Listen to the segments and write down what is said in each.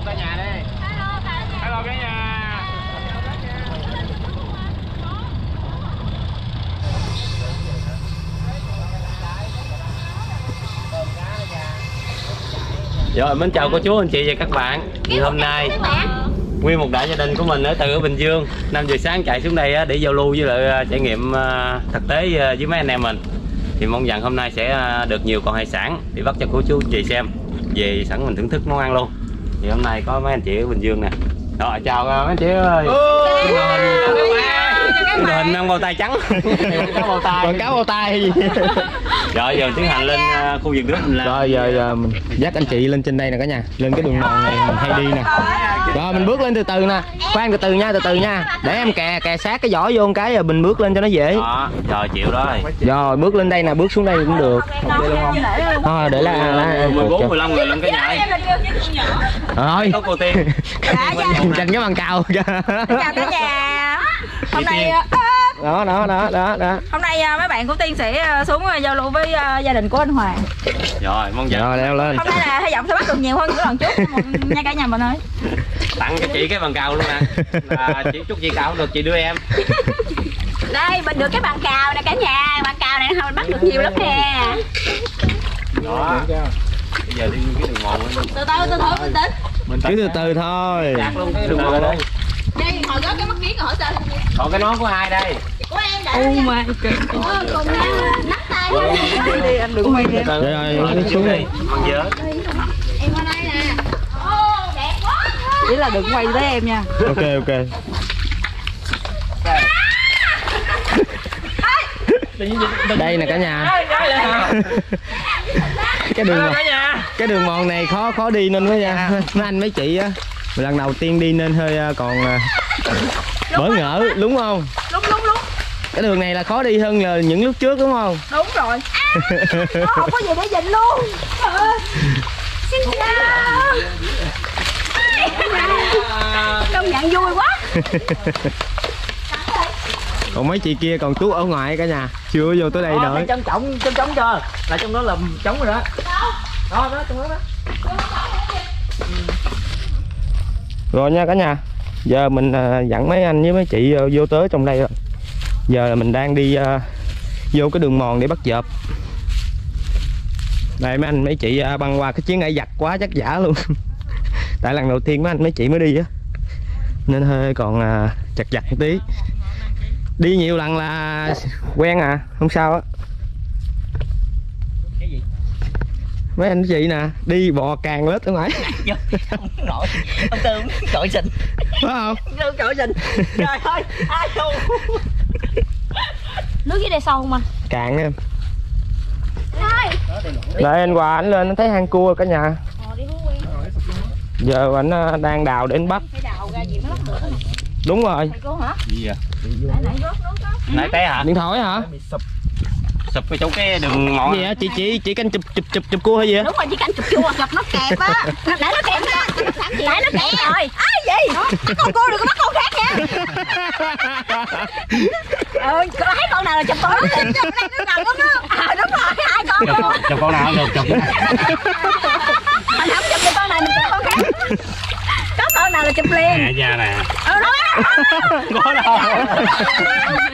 hello cả nhà đi. Hello cả nhà. Rồi, mến chào cô chú, anh chị và các bạn. Thì hôm nay nguyên một đại gia đình của mình ở từ ở Bình Dương 5 giờ sáng chạy xuống đây á, để giao lưu với lại à, trải nghiệm à, thực tế à, với mấy anh em mình. Thì mong rằng hôm nay sẽ được nhiều con hải sản để bắt cho cô chú anh chị xem. Về sẵn mình thưởng thức món ăn luôn thì hôm nay có mấy anh chị ở Bình Dương nè. Rồi chào mấy anh chị ơi cái hình hình bao tay trắng. Quảng cáo bao tay. Quảng cáo bao tay. Gì rồi giờ tiến hành lên à, khu vực nước mình làm rồi giờ, giờ mình dắt anh chị lên trên đây nè cả nhà. Lên cái đường mòn này mình hay đi nè. Rồi mình bước lên từ từ nè. Khoan từ từ nha từ từ nha. Để em kè kè sát cái vỏ vô một cái rồi mình bước lên cho nó dễ. Đó rồi chịu đó rồi. Rồi bước lên đây nè bước xuống đây cũng được. Thôi để là, là 14 15 người lên cái nhà. Ấy. rồi. Có cô tiên. Dành cái bằng cào. Chào cả nhà hôm nay ờ, đó đó đó đó đó. hôm nay ờ, mấy bạn của tiên sẽ ờ, xuống ờ, giao lưu với ờ, gia đình của anh Hoàng. Rồi mong rằng rồi leo lên. Hôm nay là hy vọng sẽ bắt được nhiều hơn những lần trước nha cả nhà mình ơi. Tặng cho chị cái bằng cào luôn nè. Là chị chúc chị cào được chị đưa em. Đây mình được cái bằng cào nè cả nhà. Bằng cào này mình bắt được nhiều lắm nè. Đó. Bây giờ đi cái đường mòn lên từ từ từ từ mình cứ từ từ thôi. Chặt luôn cái đường mòn đây đi hồi gót cái mắt kiếng hỏi sao? Còn cái nón của ai đây? Của em đã oh my god. Cùng nắm tay đi anh đừng quay em rồi đi xuống đi. Bằng dớ em ở đây nè. Ô đẹp quá. Chỉ là đừng quay tới em nha. Ok ok. Đây nè cả nhà. Cái đường mòn cái đường mòn này khó khó đi nên với nha. Mấy anh mấy chị á lần đầu tiên đi nên hơi à, còn à, bỡ ngỡ đúng không? Đúng đúng đúng. Cái đường này là khó đi hơn là những lúc trước đúng không? Đúng rồi. Nó không có gì để dịnh luôn. Ơi. xin chào. Công nhận vui quá. Còn mấy chị kia còn tú ở ngoài cả nhà. Chưa vô tới đây nữa trong trống trong trống cho. Là trong đó là trống rồi đó. Đó đó trong đó đó rồi nha cả nhà, giờ mình à, dẫn mấy anh với mấy chị vô tới trong đây rồi. Giờ là mình đang đi à, vô cái đường mòn để bắt dợp. Đây mấy anh, mấy chị à, băng qua cái chuyến ải giặt quá chắc giả luôn. Tại lần đầu tiên mấy anh, mấy chị mới đi á. Nên hơi còn chặt chặt một tí. Đi nhiều lần là quen à không sao á. Mấy anh chị nè đi bò càng lết ở ngoài không nổi. Ông tư trội sình phải không? Tư trội sình trời ơi ai đâu nước dưới đây sâu mà cạn em Đợi anh Hòa anh lên anh thấy hang cua cả nhà. Giờ anh à, đang đào để anh bắt. Đúng rồi. Thầy cô hả? Gì vậy? Nãy nãy rớt nước đó nãy té hả? Điện thoại hả? Sụp cái chỗ cái đường ngõ. Gì hả? Chị chị chị canh chụp chụp chụp chụp cua hay gì á? đúng rồi chỉ canh chụp chua gặp nó kẹp á. Nãy nó kẹp á. Nãy nó kẹp rồi. Ai gì bắt con cô đừng có bắt con khác nha. Ừ có thấy con nào là chụp con đó? Chụp đây nó nằm đúng không à đúng rồi hai con chụp, chụp con nào được chụp mình không chụp được con này mình chụp con khác. Có con nào là chụp liền. Nè da nè. Ừ đó có đâu?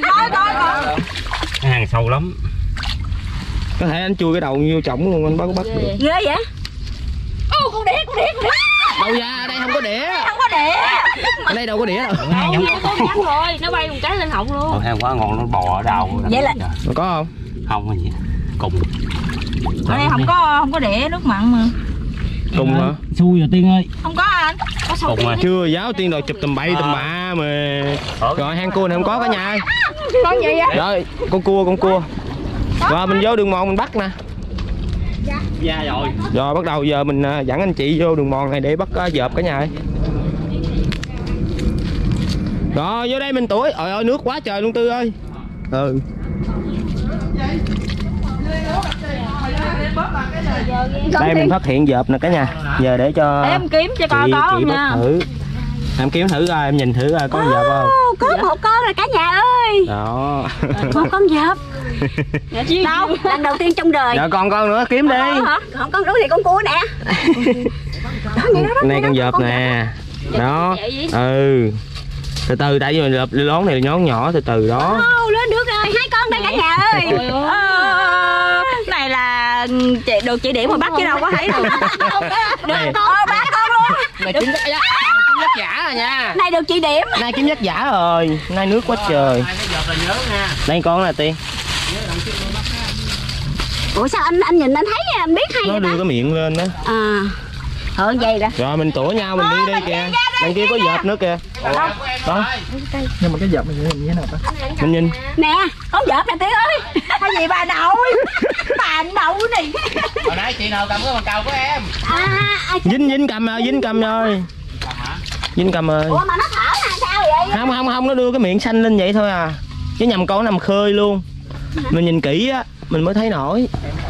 Coi coi coi cái hàng sâu lắm Có thể anh chui cái đầu vô trọng luôn anh bắt bắt được. Ghê vậy? Ô con đĩa con đĩa con đĩa Đâu ra ở đây không có đĩa không có đĩa Ở đây đâu có đĩa đâu. Con nhắn rồi. Nó bay một cái lên họng luôn. Hàng quá ngon nó bò ở đầu Vậy là- có không? không cái gì. Cùng. Ở đây không có không có đĩa nước mặn mà. Cùng hả? xui rồi tiên ơi. Không có anh. Có cùng rồi Chưa giáo tiên rồi chụp tầm bậy tầm bạ mà. Rồi hang cua này không có cả nhà. Ơi con gì vậy Rồi con cua con cua Rồi mình vô đường mòn mình bắt nè. Da rồi. Rồi bắt đầu giờ mình à, dẫn anh chị vô đường mòn này để bắt uh, dợp cả nhà ơi. Rồi vô đây mình tuổi. Ôi ơi nước quá trời luôn Tư ơi. Ừ. Đây mình phát hiện dợp nè cả nhà. Giờ để cho em kiếm cho chị, coi có không nha. thử. Em kiếm thử coi em nhìn thử coi có dợp không. có một con rồi cả nhà ơi. Đó. Một con dợp đâu? Lần đầu tiên trong đời. Dạ còn con nữa kiếm đi. Không con đúng thì con cua nè. Này con dợp nè. đó. ừ. Từ từ tại vì mình lợp lón này nhón nhỏ từ từ đó. Ô, lên được rồi. Hai con đây cả nhà ơi. Ờ, này là chị được chị điểm mà bắt chứ đâu có thấy được được con. Ba con luôn. Này kiếm giả kiếm giác giả rồi nha. Này được chị điểm. Nay kiếm giác giả rồi. Nay nước quá trời. Ai nó dợp là nhớ nha đây con là tiên ủa sao anh anh nhìn anh thấy anh biết hay nó vậy đưa ta? cái miệng lên đó. À hơn vậy đó rồi mình tủa nhau mình đi đây kìa. đằng kia có dợp nữa kìa. Đó. Nhưng mà cái dợp này như thế nào ta? Mình nhìn. Nè con vợt nè tiếng ơi. Cái gì bà nội? Bà nội này. Hồi nãy chị nào cầm cái bằng cầu của em? À, à dính dính cầm rồi dính cầm rồi. Dính cầm rồi. Ủa mà nó thở là sao vậy? Không không không nó đưa cái miệng xanh lên vậy thôi à. Chứ nhầm con nằm khơi luôn. Mình nhìn kỹ á mình mới thấy nổi.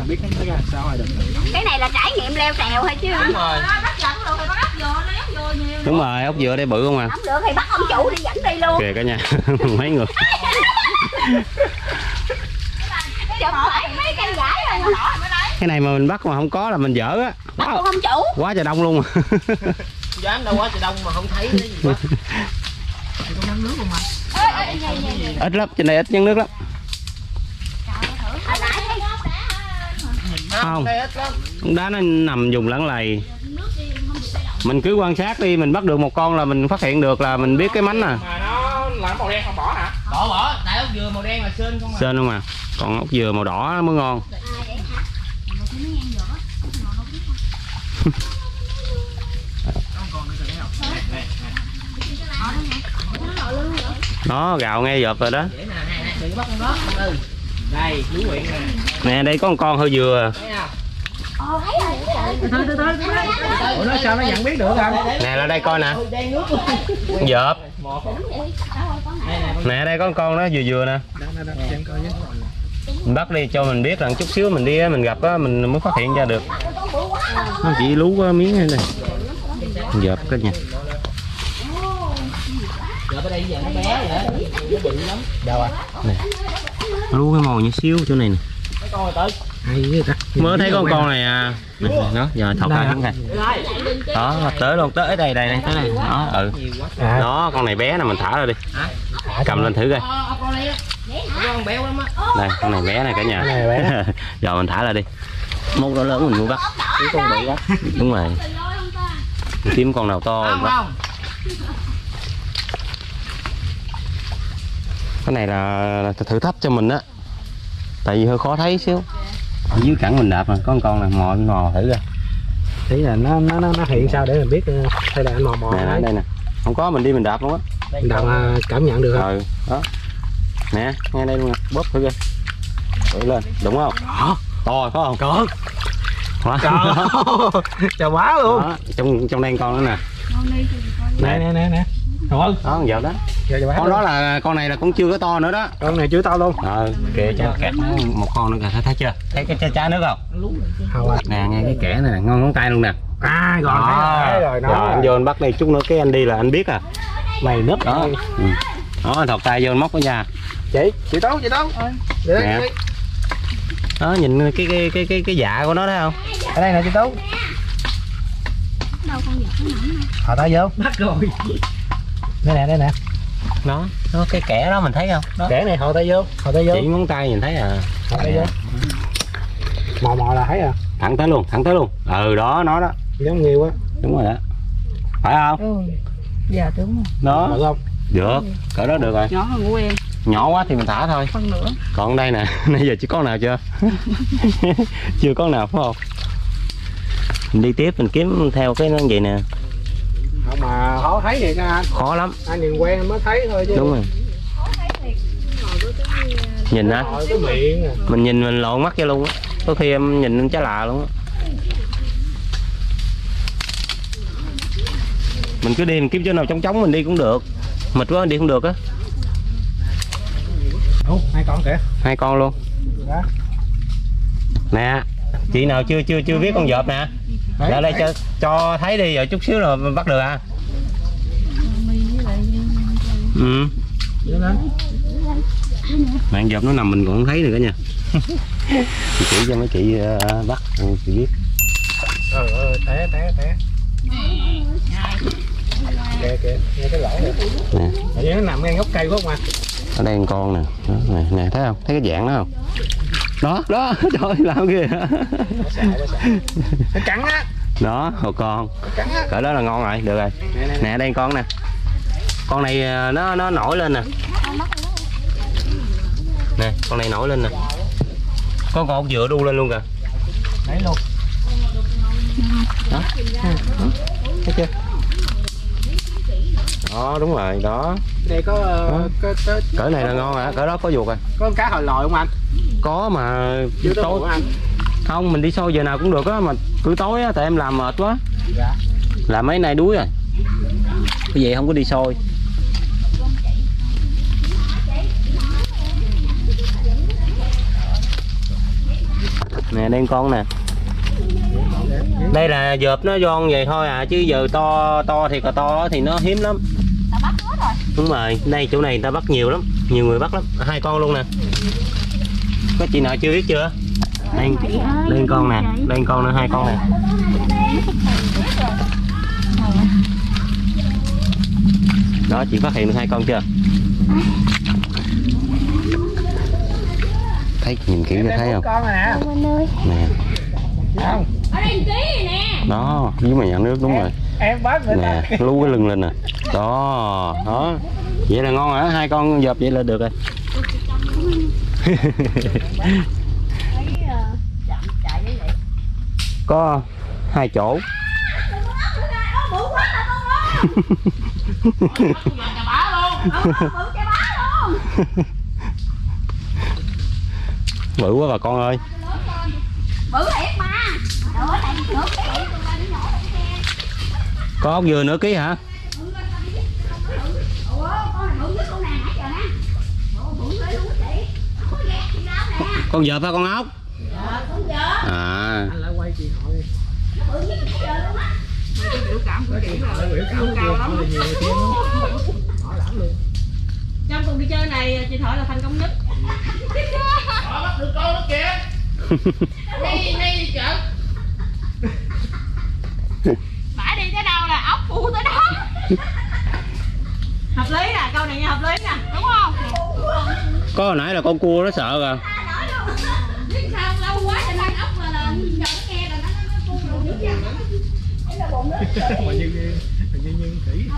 Biết cái cái sao rồi được cái này là trải nghiệm leo trèo thôi chứ? Đúng rồi. Đúng rồi ốc dừa đây bự không à? Không được thì bắt ông chủ đi dẫn đi luôn. Kìa cả nhà mấy người. Chụp phải mấy cây giải rồi. Cái này mà mình bắt mà không có là mình dở á. Bắt luôn ông chủ. Quá trời đông luôn. Dám đâu quá trời đông mà không thấy cái gì. Hết ít lắm trên đây ít nhấn nước lắm hồi nãy thấy không. Con đá nó nằm dùng lẫn lầy. Mình cứ quan sát đi mình bắt được một con là mình phát hiện được là mình biết cái mánh à. Mà nó là màu đen không bỏ hả? Bỏ bỏ. Tại ốc dừa màu đen là sên không à. Sên không à. Còn ốc dừa màu đỏ mới ngon. Đó gạo ngay dợp rồi đó con đây chú nguyện nè. Nè đây có một con hơi dừa thấy không ờ thấy rồi ủa nó sao nó nhận biết được không? Nè là đây coi nè. Con dợp nè đây có một con nó vừa vừa nè. Đó đó đó xem coi chứ mình bắt đi cho mình biết rằng chút xíu mình đi mình gặp á mình mới phát hiện ra được. Nó chỉ lú có miếng này này dợp cái nha. Giờ ở đây giờ nó bé vậy nó bự lắm. Đâu à lú cái màu nhỏ xíu chỗ này nè. Mấy con rồi tự hay vậy ta. Mới thấy con con này à đó giờ thọc ra xuống này đó tới luôn tới đây đây đây tới đây. Đó ừ. À. Đó con này bé nè mình thả ra đi. Cầm lên thử coi. Ờ con này á. Con béo lắm á đây con này bé này cả nhà. Này bé. giờ mình thả ra đi. Một đó lớn mình mua bắt. Đúng rồi. Kiếm con nào to bắt không cái này là là thử thách cho mình á. Tại vì hơi khó thấy xíu. Ở dưới cẳng mình đạp mà có một con này mò mò thử ra tí là nó nó nó nó hiện sao để mình biết ờ, hay là anh mò mò nè đấy đây nè. Không có mình đi mình đạp luôn á. Mình đào mà cảm nhận được không ừ đó. Nè ngay đây luôn nè. Bóp thử coi. Thử lên đúng không? To phải không? Có quá chào quá luôn. Đó, trong trong đây con nữa nè. Nè nè nè nè. Đó vợt đó con đó là con này là cũng chưa có to nữa đó. Con này chưa to luôn. Ờ kìa cho kẹt một con nữa kìa thấy, thấy chưa? Thấy cái trái, nước không? À. Nè ngay cái kẻ này nè ngon ngón tay luôn nè. À rồi đó. thấy rồi nó? Rồi anh vô anh bắt đây chút nữa cái anh đi là anh biết à. Mày nấp đó. ừ. đó anh thọc tay vô anh móc cái nhà chị chị tấu chị đây, Nè. đó nhìn cái cái cái cái cái dạ của nó thấy không? Ở đây nè chị tấu thò tay vô. Bắt rồi. Đây nè đây nè nó nó cái kẻ đó mình thấy không? Đó. Kẻ này thò tay vô thò tay vô. Chỉ ngón tay nhìn thấy à. Thò tay vô. Mò mò là thấy à? Thẳng tới luôn thẳng tới luôn. Ừ đó nó đó. Giống nhiều quá. Đúng rồi đó. Phải không? Dạ đúng đó. Được không? Được. Cỡ đó được rồi. Nhỏ hơn của em. Nhỏ quá thì mình thả thôi. Phân nữa còn đây nè nãy giờ chỉ con nào chưa? Chưa con nào phải không? Mình đi tiếp mình kiếm theo cái nó vậy nè không mà khó thấy nha. Anh khó lắm. Anh nhìn quen mới thấy thôi chứ. Đúng rồi. Nhìn á. À. Mình nhìn mình lộn mắt cho luôn á. Có khi em nhìn trái lạ luôn á. Mình cứ đi mình kiếm chỗ nào trống trống mình đi cũng được. Mệt quá đi không được á. Hai con kìa. Hai con luôn. Đó. nè chị nào chưa chưa chưa biết con vợp nè Đấy, ra đây đấy. cho cho thấy đi rồi chút xíu rồi mình bắt được à. Ừ. Vậy đó. mạng vợp nó nằm mình còn không thấy nữa cả nhà chị chỉ cho mấy chị ờ, bắt ừ, chị biết. Trời ơi, té té té. Kìa nghe cái lỗ này. Nè. Nó nằm ngay gốc cây không anh ở đây con con nè. Đó, nè nè thấy không? Thấy cái dạng đó không đó đó trời làm kìa nó trắng á. Đó hồ con. Cỡ đó là ngon rồi được rồi. Nè nè nè. Đây con nè. Con này à, nó nó nổi lên nè. Nè con này nổi lên nè. Con còn dựa đu lên luôn kìa. Đấy luôn. Đó. Thấy chưa? Đó đúng rồi đó. Đây có ờ, có, có, cỡ này là ngon hả cỡ đó có ruột rồi có con cá hồi lòi không anh có mà tới tối không mình đi sâu giờ nào cũng được á mà cứ tối á tại em làm mệt quá. Dạ. Làm mấy nay đuối rồi. Cái gì không có đi sôi nè đây con nè. Đây là dợp nó giòn vậy thôi à chứ giờ to to thì cò to thì nó hiếm lắm. Đúng rồi đây chỗ này người ta bắt nhiều lắm nhiều người bắt lắm. Hai con luôn nè có chị nào chưa biết chưa? Đây đây con nè đây con nữa hai con nè. Đó chị phát hiện được hai con chưa? Thấy nhìn kỹ cho thấy không? Nè. Nè. Không. Ở đây một ký này nè. Đó dưới mày nhận nước đúng rồi. nè lú cái lưng lên nè. Đó đó. Vậy là ngon hả? Hai con dợp vậy là được rồi có hai chỗ. Bự quá bà con ơi. Bự thiệt mà có ốc dừa nửa ký hả ủa con này bự nhất con này nãy giờ nè Ủa, bự ghê luôn á chị có ghét gì đâu nè con dợp hay con ốc. Con vợ. À anh lại quay chị hỏi nó bự nhất nãy giờ luôn á biểu cảm của chị cao lắm nhiều người kia nó hỏi lãng luôn Trong cuộc đi chơi này chị Thợ là thành công nhất. Bắt được con nó kìa Đi đi chợ Bả đi tới đâu là ốc phụ tới đó. Hợp lý nè, câu này nghe hợp lý nè, đúng không? có hồi nãy là con cua nó sợ kìa mà như như như kỹ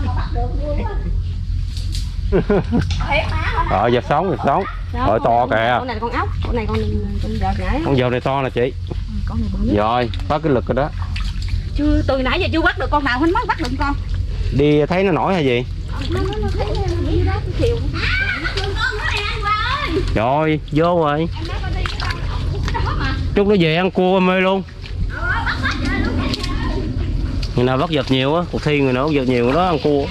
rồi dập sống. Dập sống rồi to kìa. Con này con ốc, con này con con giọt nãy con dợp này to nè chị. Con này bự rồi phát cái lực rồi đó. Chưa, từ nãy giờ chưa bắt được con nào, huynh mới bắt được con. Đi thấy nó nổi hay gì? Nó nó nó thấy nó chiều ơi. Rồi vô rồi. Chút nó về ăn cua mê luôn người nào bắt giật nhiều á cuộc thi người nào bắt giật nhiều người đó ăn cua.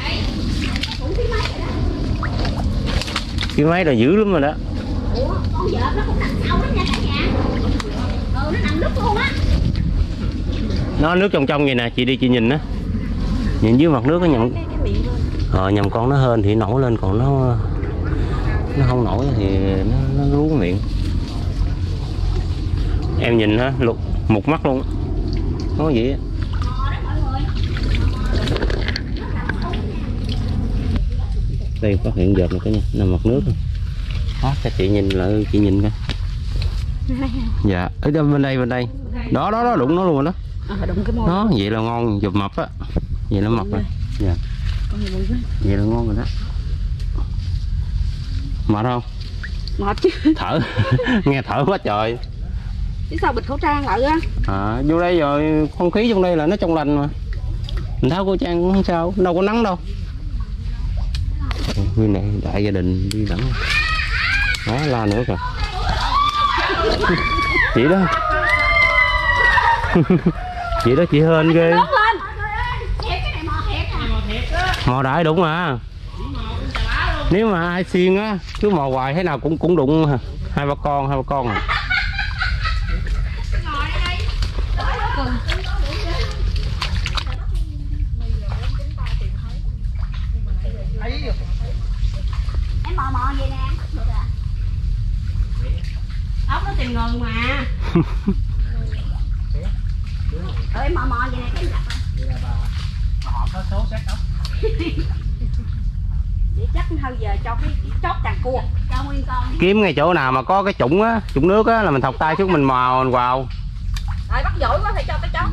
Cái máy là dữ lắm rồi đó. Ủa con vợ nó cũng nằm sâu lắm nha cả nhà. Ừ nó nằm núp luôn á. Nó nước trong trong vậy nè chị đi chị nhìn á. Nhìn dưới mặt nước nó nhầm ờ nhầm con nó hên thì nổi lên còn nó nó không nổi thì nó nó lú miệng. Em nhìn ha lục một mắt luôn. Nó gì á đây phát hiện dợp này cái nha nằm mặt nước. Đó cho chị nhìn lại chị nhìn coi. Dạ ở đây bên đây bên đây. Đó đó đó đụng nó luôn rồi đó. À, đó vậy là ngon dùm mập á. Vậy là mập rồi. Dạ. Vậy? Là ngon rồi đó. Mệt không? Mệt chứ, thở. Nghe thở quá trời. Chứ sao bịt khẩu trang lại á? À, vô đây rồi không khí trong đây là nó trong lành mà. Mình tháo khẩu trang cũng không sao đâu có nắng đâu nguyên này đại gia đình đi lẫn đó la nữa kìa. Chị đó. Chị đó chị hên ghê. Lên. Thiệt cái này mò thiệt à. Mò đại đúng mà nếu mà ai xiên á cứ mò hoài thế nào cũng cũng đụng hai ba con hai ba con à. em mò mò vậy nè được à ốc nó tìm ngần em mò mò vậy nè cái à vậy? Là bà bà họp hết số xét ốc Vậy chắc thôi giờ cho cái cái chốt càng cua. Cho nguyên con kiếm ngay chỗ nào mà có cái chủng á chủng nước á là mình thọc tay xuống mình mò mình vào rồi bắt giỏi quá thì cho cái chốt.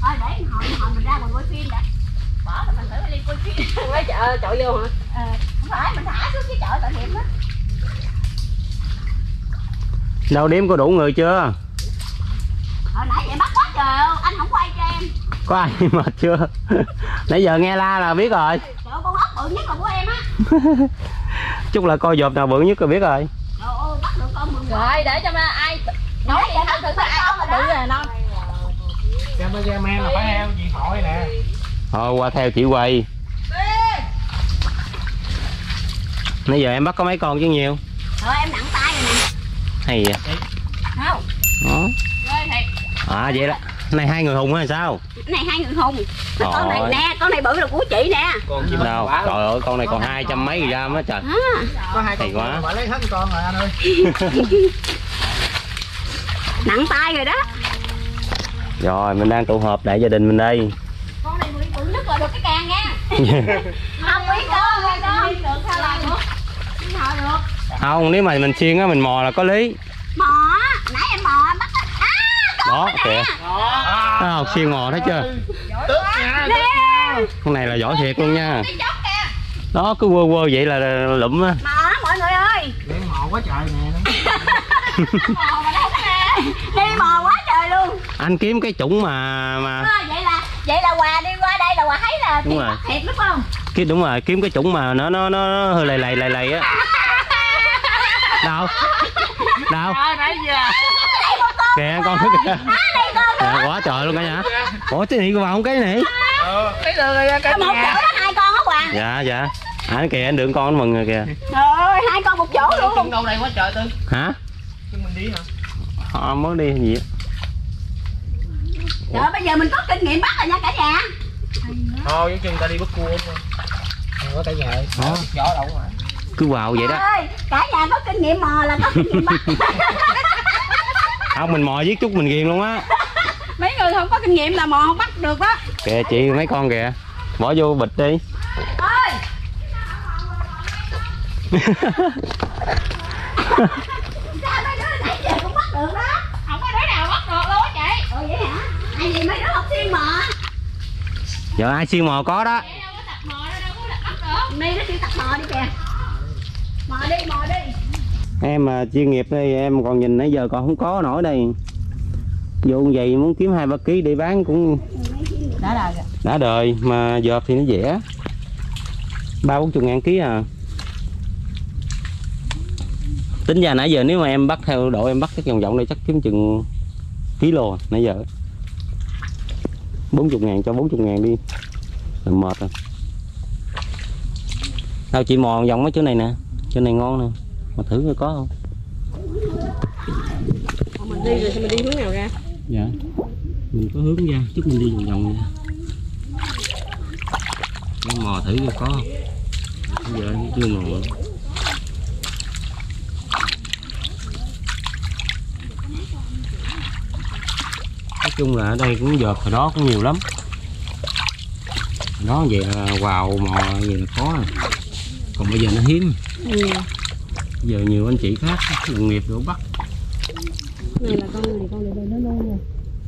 Thôi để hồi hồi mình ra mình quay phim đã thử quay chợ chợ vô hả? Ờ không phải mình thả xuống cái chợ tội nghiệp đó đâu đếm có đủ người chưa? Hồi nãy vậy bắt quá trời anh không quay cho em. Có ai mệt chưa? Nãy giờ nghe la là biết rồi. Trời ơi, con ốc bự nhất là của em á. Chúc là coi dộp nào bự nhất là biết rồi. Trời ơi bắt được con mừng Rồi để cho ai nói vậy bắt được ai con rồi đó. rồi nó cameraman là phải theo điện thoại nè thôi qua theo chị quay. Nãy giờ em bắt có mấy con chứ nhiều? Trời em nặng tay rồi nè. Hay vậy? Không. Đó. Ghê thiệt. À vậy đó này hai người hùng hay sao? Này hai người hùng. Con này nè con này bự là của chị nè. Còn chị đâu? trời ơi con này còn hai trăm mấy gram á trời. À, có hai con quá. phải lấy hết con rồi anh ơi. Nặng tay rồi đó. Rồi mình đang tụ họp đại gia đình mình đây con này bự bự nhất là được cái càng nha không biết con không con được sao làm được được không nếu mà mình xiên á mình mò là có lý. Mò nãy em mò bắt á. à đó kìa. Thấy không xiên mò thấy chưa? Tức nha nè con này là giỏi thiệt luôn nha. Đó cứ quơ quơ vậy là lụm á. Mò mọi người ơi. Để mò quá trời nè. Mò mà đâu nè. Đi mò quá trời luôn. Anh kiếm cái chủng mà mà à, vậy là vậy là quà đi là quà thấy là Đúng rồi. thiệt đúng không? Cái đúng rồi kiếm cái chủng mà nó nó nó hơi lầy lầy lầy lầy á. Đâu đâu nãy giờ. Kìa con thứ kìa Dạ, quá trời luôn cả nhà. Ủa cái này vào không cái này. Cái đường này Có một chỗ đó hai con á quà dạ dạ. Anh kìa anh đựng con anh mừng rồi kìa. Trời ơi hai con một chỗ luôn. Chung đâu đây quá trời tư? Hả? Chung mình đi hả? Họ mới đi gì á trời bây giờ mình có kinh nghiệm bắt rồi nha cả nhà thôi với chân ta đi bắt cua thôi. Có cả nhà. Đó. gió đâu mà cứ vào vậy đó. Ơi cả nhà có kinh nghiệm mò là có kinh nghiệm bắt không mình mò giết chút mình ghiền luôn á. Mấy người không có kinh nghiệm là mò không bắt được đó kìa chị mấy con kìa. Bỏ vô bịch đi. Ơi sao mấy đứa nãy giờ cũng bắt được đó? Không có đứa nào bắt được luôn á chị. Ồ vậy hả? Tại vì mấy đứa học xuyên mò giờ ai siêu mò có đó? Đi nó đi tập mò đi kìa. Mò đi mò đi. Em mà chuyên nghiệp đây em còn nhìn nãy giờ còn không có nổi đây. Như vậy muốn kiếm hai ba ký để bán cũng đã rồi. kìa đã đời mà dợp thì nó dễ ba bốn chục ngàn ký à. Tính ra nãy giờ nếu mà em bắt theo độ em bắt cái vòng vòng đây chắc kiếm chừng kilo à, nãy giờ bốn chục ngàn cho bốn chục ngàn đi. Mệt rồi. Đâu chị mò vòng mấy chỗ này nè. Chỗ này ngon nè. Mà thử coi có không? Mình đi rồi thì mình đi hướng nào ra? Dạ. Mình có hướng ra chút mình đi vòng vòng nha. Mò thử coi có không? Bây giờ chưa mò chung là ở đây cũng dợp hồi đó cũng nhiều lắm. Hồi đó vậy là vào mò vậy là có rồi. Còn bây giờ nó hiếm. Ừ. giờ nhiều anh chị khác đồng nghiệp đổ bắt. Này là con này con này nó nuôi nha.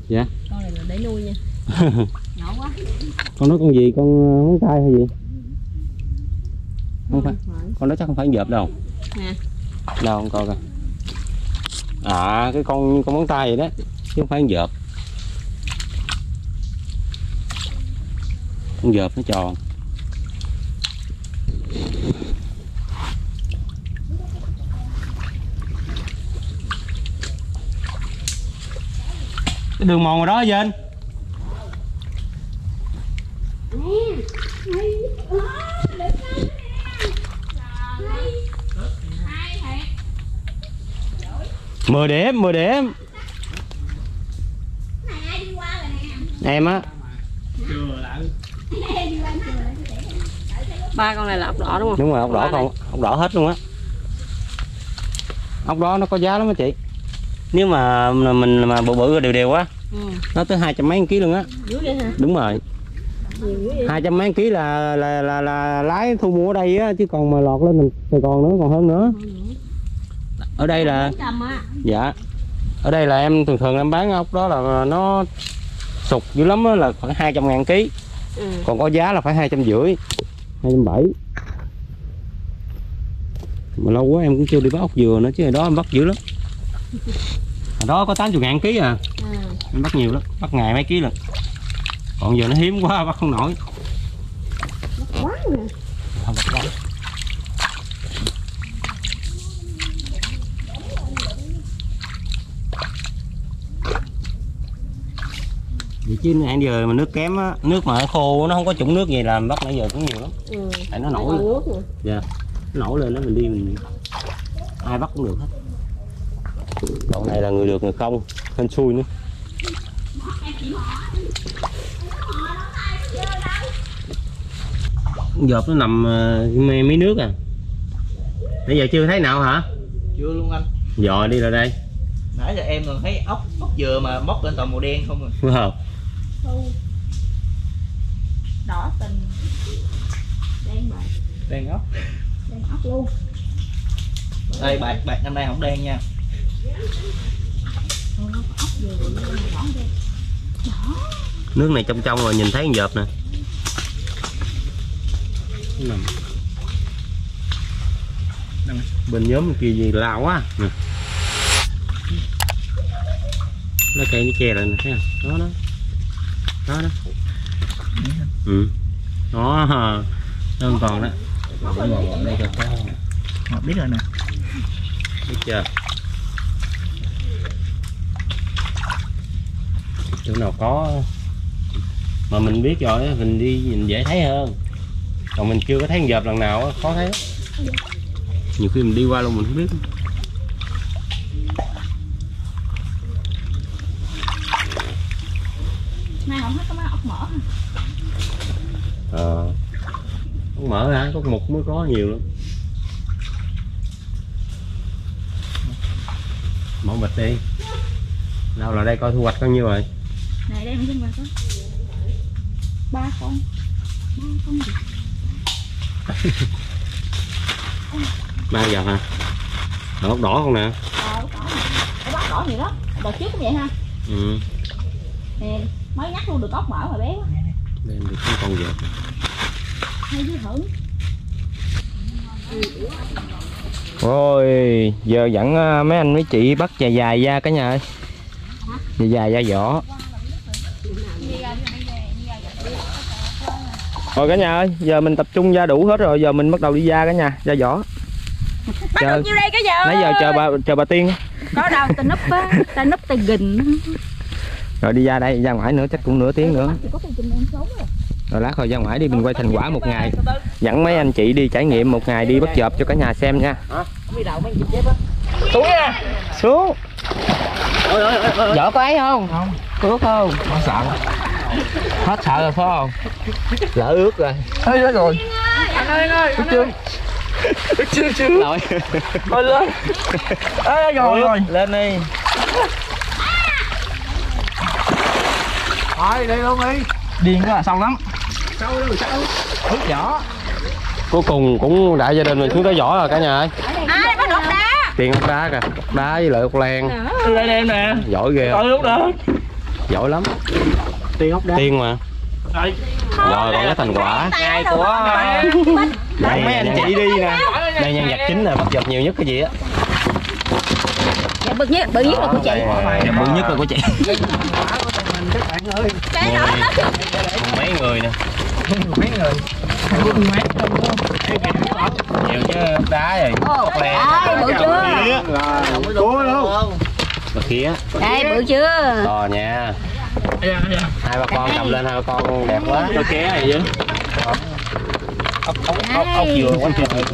Dạ. Con này là để nuôi nha. Nhỏ quá. Con nói con gì con uh, móng tay hay gì? Không phải con đó chắc không phải dợp đâu. Nè. đâu con coi coi. À cái con con móng tay vậy đó chứ không phải dợp con dợp nó tròn. Cái đường mòn rồi đó Vinh. Mười điểm mười điểm. Này ai đi qua rồi nè? Em á. Lại ba con này là ốc đỏ đúng không? Đúng rồi ốc đỏ không? Ốc đỏ hết luôn á. Ốc đó nó có giá lắm á chị. Nếu mà mình mà bự bự đều đều á Ừ. nó tới hai trăm mấy ký luôn á. Đúng rồi. Hai trăm mấy ký là là là là lái thu mua ở đây á chứ còn mà lọt lên mình Sài Gòn nữa còn hơn nữa. Ở đây là dạ. Ở đây là em thường thường em bán ốc đó là nó sụt dữ lắm á là khoảng 200 ngàn ký ừ. còn có giá là phải hai trăm rưỡi. hai trăm bảy. Mà lâu quá em cũng chưa đi bắt ốc dừa nữa chứ hồi đó em bắt dữ lắm. Hồi đó có 80 ngàn ký à. Ừ. em bắt nhiều lắm bắt ngày mấy ký lần còn giờ nó hiếm quá bắt không nổi. Quá nè Không bắt đâu. Vậy chứ nãy giờ mà nước kém á, nước mà khô nó không có chủng nước gì làm bắt nãy giờ cũng nhiều lắm. ừ. Tại nó nổi, nước nè dạ, nó nổi lên đó mình đi mình ai bắt cũng được hết. Còn này là người được người không, hên xui nữa. Dợp nó nằm ờ, mê mấy nước à. Nãy giờ chưa thấy nào hả? chưa luôn anh Dò đi ra đây. nãy giờ em còn thấy ốc ốc dừa mà móc lên toàn màu đen không à Đúng không? đỏ tình đen bạc đen ốc đen ốc luôn đây bạc bạc năm nay không đen nha Nước này trong trong rồi nhìn thấy con dợp nè. Bên nhóm kia gì lao quá. Nè. Nó cây nó che lại nè, thấy không? Đó đó. Đó đó. Ừ. Đó. Nó không còn đó. Để ngồi đây cho có. Họ biết rồi nè Biết chưa? Chỗ nào có mà mình biết rồi mình đi nhìn dễ thấy hơn còn mình chưa có thấy con dợp lần nào khó thấy nhiều khi mình đi qua luôn mình không biết nay không hết có má ốc mỡ ờ con mở hả? Có mục mới có nhiều lắm. Mở bịch đi. Đâu là đây coi thu hoạch bao nhiêu rồi? Này đây mình đó ba con. Ba con gì? Ba giờ hả? Đỏ đỏ không nè? Ờ ốc đỏ. Nè ốc đỏ nhiều đó. Đợt trước cũng vậy ha. Ừ. Nè mới nhắc luôn được ốc mỡ mà bé quá lên được không còn dợp hay dữ hưởng Rồi, giờ dẫn ờ, mấy anh mấy chị bắt dài dài ra cả nhà ơi. Dài dài ra vỏ. Rồi cả nhà ơi, giờ mình tập trung ra đủ hết rồi, giờ mình bắt đầu đi ra cả nhà, ra vỏ. bắt Chờ- được nhiêu đây cái giờ Nãy giờ chờ bà chờ bà Tiên. có đâu ta núp á ta núp ta gình Rồi đi ra đây, ra ngoài nữa chắc cũng nửa tiếng nữa. có rồi Rồi lát rồi ra ngoài đi mình quay thành quả một ngày. Dẫn mấy anh chị đi trải nghiệm một ngày đi bắt dợp cho cả nhà xem nha. Xuống nha. Xuống. Vợ có ấy không? Không. Ướt không? Không sợ. Hết sợ rồi phải không? Lỡ ướt rồi. Ê đó rồi. Anh ơi anh ơi. Ướt chưa? Ướt chưa chưa? Rồi. Thôi lên. Ê rồi rồi. Lên đi. Thôi đây luôn đi. Điên quá sâu lắm. Sâu đâu sâu. Ướt vỏ. cuối cùng cũng đại gia đình mình xuống tới vỏ rồi cả nhà ơi. Ai bắt được đá? Tiền ốc đá kìa ốc đá với lại ốc len. Lên em nè. Giỏi ghê. Coi lúc đó. Giỏi lắm. Tiền ốc đá. Tiên mà. Đây. rồi còn cái thành quả. Ngày của dẫn mấy anh chị đi nè. đây nhân vật chính là bắt dập nhiều nhất cái gì á? Dạ bự nhất bự nhất là của chị. Dạ, bự nhất là của chị. Cái đó. Nó mấy người nè? Mấy người. Nhiều chứ đá rồi. Ai bự chưa cố luôn và kia. Đây bự chưa to nha. Hai ba con cầm lên hai ba con đẹp quá. Cho ké này chứ ốc ốc ốc ốc dừa quá trời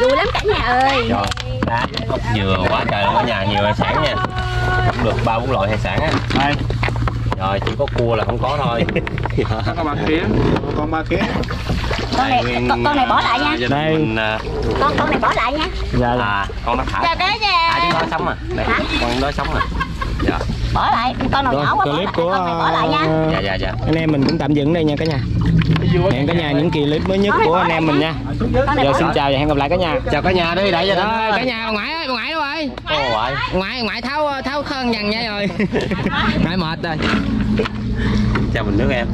vui lắm cả nhà ơi Trời, đá. Ốc dừa quá trời ở nhà nhiều hải sản nha không được ba bốn loại hải sản á. Đây rồi chỉ có cua là không có thôi. Con ba kia con ba kia con này Đây, con, con này bỏ lại nha. Đình Đây. mình, à, con con này bỏ lại nha. Dạ. à con nó thả. Nhà. Thả trứng đó sống à. Đây con đó sống à dạ. Bỏ lại con nào Rồi, nhỏ quá bỏ clip lại, của con này bỏ lại nha. ờ, dạ dạ dạ. anh em mình cũng tạm dừng đây nha cả nhà. Hẹn cả nhà những clip mới nhất của anh em mình nha. giờ bỏ xin chào và hẹn gặp lại cả nhà. Chào cả nhà đi đại gia đình rồi cả nhà ngoại ơi ngoại đâu rồi ô ngoại. Ngoại ngoại tháo tháo khăn dằn nha rồi. Ngoại mệt rồi. Chào mình nước em